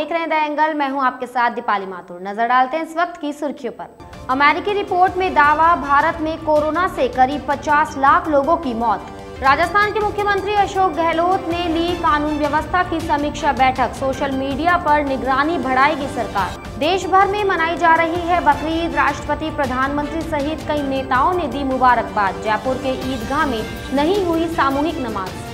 देख रहे हैं द एंगल। मैं हूँ आपके साथ दीपाली माथुर। नज़र डालते हैं इस वक्त की सुर्खियों पर। अमेरिकी रिपोर्ट में दावा, भारत में कोरोना से करीब 50 लाख लोगों की मौत। राजस्थान के मुख्यमंत्री अशोक गहलोत ने ली कानून व्यवस्था की समीक्षा बैठक। सोशल मीडिया पर निगरानी बढ़ाएगी सरकार। देश भर में मनाई जा रही है बकरीद। राष्ट्रपति, प्रधानमंत्री सहित कई नेताओं ने दी मुबारकबाद। जयपुर के ईदगाह में नहीं हुई सामूहिक नमाज़।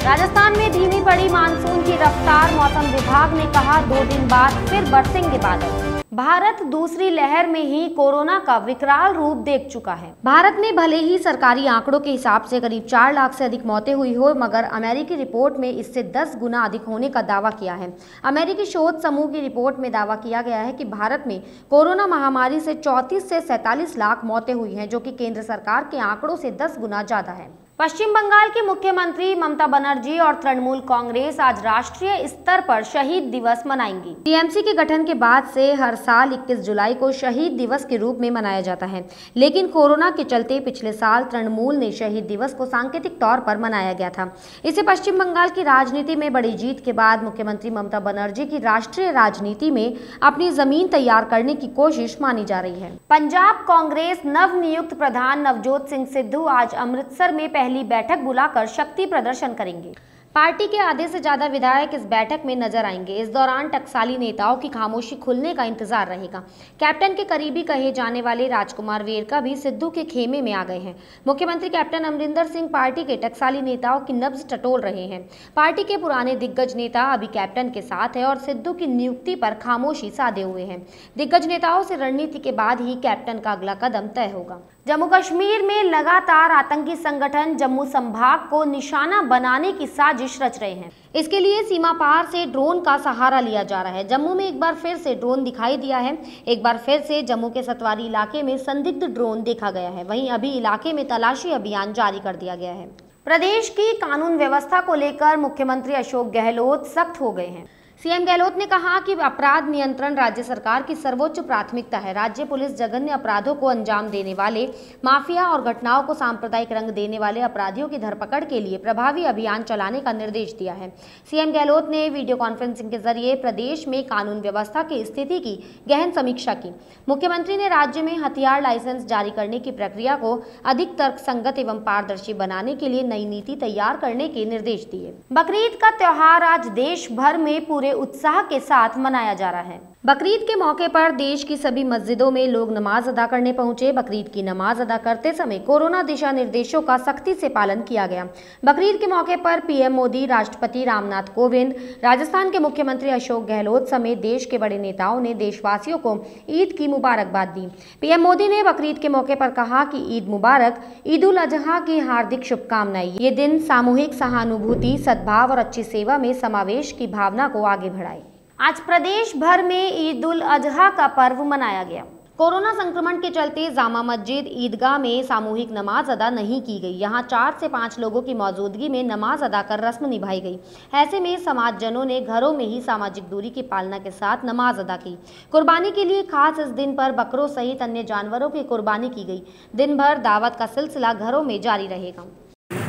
राजस्थान में धीमी पड़ी मानसून की रफ्तार, मौसम विभाग ने कहा दो दिन बाद फिर बरसेंगे बादल। भारत दूसरी लहर में ही कोरोना का विकराल रूप देख चुका है। भारत में भले ही सरकारी आंकड़ों के हिसाब से करीब चार लाख से अधिक मौतें हुई हो, मगर अमेरिकी रिपोर्ट में इससे दस गुना अधिक होने का दावा किया है। अमेरिकी शोध समूह की रिपोर्ट में दावा किया गया है कि भारत में कोरोना महामारी से चौंतीस से सैंतालीस लाख मौतें हुई हैं, जो कि केंद्र सरकार के आंकड़ों से दस गुना ज़्यादा है। पश्चिम बंगाल की मुख्यमंत्री ममता बनर्जी और तृणमूल कांग्रेस आज राष्ट्रीय स्तर पर शहीद दिवस मनाएँगी। टीएमसी के गठन के बाद से हर साल 21 जुलाई को शहीद दिवस के रूप में मनाया जाता है। लेकिन कोरोना के चलते पिछले साल तृणमूल ने शहीद दिवस को सांकेतिक तौर पर मनाया गया था। इसे पश्चिम बंगाल की राजनीति में बड़ी जीत के बाद मुख्यमंत्री ममता बनर्जी की राष्ट्रीय राजनीति में अपनी ज़मीन तैयार करने की कोशिश मानी जा रही है। पंजाब कांग्रेस नव नियुक्त प्रधान नवजोत सिंह सिद्धू आज अमृतसर में पहली पहली बैठक बुलाकर शक्ति प्रदर्शन करेंगे। पार्टी के आधे से ज़्यादा विधायक इस बैठक में नज़र आएँगे। इस दौरान टकसाली नेताओं की खामोशी खुलने का इंतज़ार रहेगा। कैप्टन के करीबी कहे जाने वाले राजकुमार वेरका भी सिद्धू के खेमे में आ गए हैं। मुख्यमंत्री कैप्टन अमरिंदर सिंह पार्टी के टकसाली नेताओं की नब्ज टटोल रहे हैं। पार्टी के पुराने दिग्गज नेता अभी कैप्टन के साथ है और सिद्धू की नियुक्ति पर खामोशी साधे हुए हैं। दिग्गज नेताओं से रणनीति के बाद ही कैप्टन का अगला कदम तय होगा। जम्मू कश्मीर में लगातार आतंकी संगठन जम्मू संभाग को निशाना बनाने की साजिश रच रहे हैं। इसके लिए सीमा पार से ड्रोन का सहारा लिया जा रहा है। जम्मू में एक बार फिर से ड्रोन दिखाई दिया है। एक बार फिर से जम्मू के सतवारी इलाके में संदिग्ध ड्रोन देखा गया है। वहीं अभी इलाके में तलाशी अभियान जारी कर दिया गया है। प्रदेश की कानून व्यवस्था को लेकर मुख्यमंत्री अशोक गहलोत सख्त हो गए हैं। सीएम गहलोत ने कहा कि अपराध नियंत्रण राज्य सरकार की सर्वोच्च प्राथमिकता है। राज्य पुलिस जघन्य अपराधों को अंजाम देने वाले, माफिया और घटनाओं को सांप्रदायिक रंग देने वाले अपराधियों की धरपकड़ के लिए प्रभावी अभियान चलाने का निर्देश दिया है। सीएम गहलोत ने वीडियो कॉन्फ्रेंसिंग के ज़रिए प्रदेश में कानून व्यवस्था की स्थिति की गहन समीक्षा की। मुख्यमंत्री ने राज्य में हथियार लाइसेंस जारी करने की प्रक्रिया को अधिक तर्क संगत एवं पारदर्शी बनाने के लिए नई नीति तैयार करने के निर्देश दिए। बकरीद का त्योहार आज देश भर में पूरे उत्साह के साथ मनाया जा रहा है। बकरीद के मौके पर देश की सभी मस्जिदों में लोग नमाज़ अदा करने पहुँचे। बकरीद की नमाज़ अदा करते समय कोरोना दिशा निर्देशों का सख्ती से पालन किया गया। बकरीद के मौके पर पीएम मोदी, राष्ट्रपति रामनाथ कोविंद, राजस्थान के मुख्यमंत्री अशोक गहलोत समेत देश के बड़े नेताओं ने देशवासियों को ईद की मुबारकबाद दी। पीएम मोदी ने बकरीद के मौके पर कहा कि ईद मुबारक, ईद उल अजहा की हार्दिक शुभकामनाएँ। ये दिन सामूहिक सहानुभूति, सद्भाव और अच्छी सेवा में समावेश की भावना को आगे बढ़ाए। आज प्रदेश भर में ईद उल अजहा का पर्व मनाया गया। कोरोना संक्रमण के चलते जामा मस्जिद ईदगाह में सामूहिक नमाज़ अदा नहीं की गई। यहाँ चार से पाँच लोगों की मौजूदगी में नमाज़ अदा कर रस्म निभाई गई। ऐसे में समाजजनों ने घरों में ही सामाजिक दूरी की पालना के साथ नमाज़ अदा की। कुर्बानी के लिए खास इस दिन पर बकरों सहित अन्य जानवरों की कुर्बानी की गई। दिन भर दावत का सिलसिला घरों में जारी रहेगा।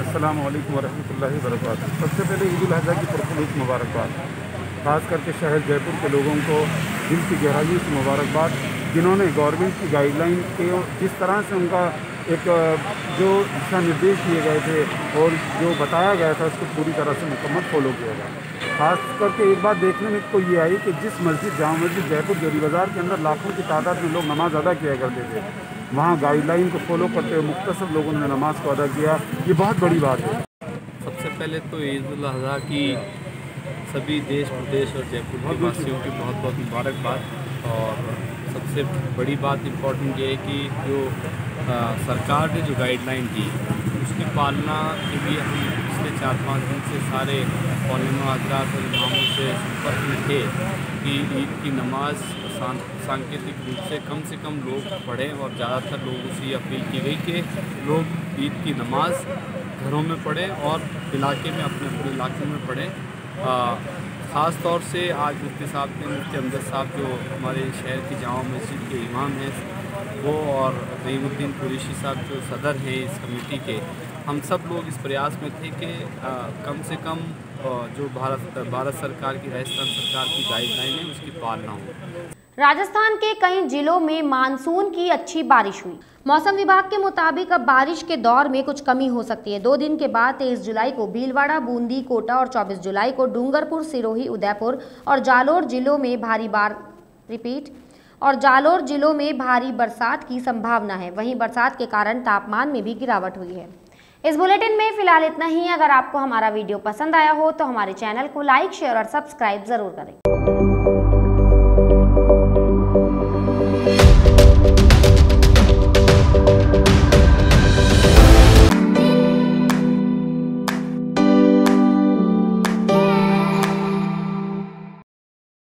असल वरहमतुल्लाहि वबरकातुहू। सबसे पहले ईद उल अजहा की मुबारकबाद। खास करके शहर जयपुर के लोगों को दिल की गहराइयों से मुबारकबाद, जिन्होंने गवर्नमेंट की गाइडलाइन के जिस तरह से उनका एक जो दिशा निर्देश दिए गए थे और जो बताया गया था, उसको पूरी तरह से मुकम्मल फॉलो किया गया। खास करके एक बात देखने में को ये आई कि जिस मस्जिद जामा मस्जिद जयपुर गेरी बाज़ार के अंदर लाखों की तादाद में लोग नमाज़ अदा किया करते थे, वहाँ गाइडलाइन को फॉलो करते हुए मुख्तसर लोगों ने नमाज़ को अदा किया, ये बहुत बड़ी बात है। सबसे पहले तो ईद अजहा की सभी देश प्रदेश और जयपुर के वासियों की बहुत बहुत मुबारकबाद। और सबसे बड़ी बात इंपॉर्टेंट ये है कि जो आ, सरकार ने जो गाइडलाइन दी उसकी पालना के लिए हम पिछले चार पाँच दिन से सारे मौलाना हजरात और इमामों से संपर्क में थे कि ईद की नमाज़ सांकेतिक रूप से कम से कम लोग पढ़ें और ज़्यादातर लोगों से ये अपील की गई कि लोग ईद की नमाज़ घरों में पढ़ें और इलाके में अपने अपने इलाके में पढ़ें। ख़ास तौर से आज मुफ्ती साहब ने मुफ्ती अमजद साहब जो हमारे शहर की जामा मस्जिद के इमाम हैं, वो और नईमुद्दीन कुरेशी साहब जो सदर हैं इस कमेटी के, हम सब लोग इस प्रयास में थे कि कम से कम जो भारत भारत सरकार की, राजस्थान सरकार की गाइडलाइन है, उसकी पालना हो। राजस्थान के कई जिलों में मानसून की अच्छी बारिश हुई। मौसम विभाग के मुताबिक अब बारिश के दौर में कुछ कमी हो सकती है। दो दिन के बाद तेईस जुलाई को भीलवाड़ा, बूंदी, कोटा और 24 जुलाई को डूंगरपुर, सिरोही, उदयपुर और जालोर जिलों में भारी बार, रिपीट, और जालोर जिलों में भारी बरसात की संभावना है। वहीं बरसात के कारण तापमान में भी गिरावट हुई है। इस बुलेटिन में फ़िलहाल इतना ही। अगर आपको हमारा वीडियो पसंद आया हो तो हमारे चैनल को लाइक, शेयर और सब्सक्राइब ज़रूर करें।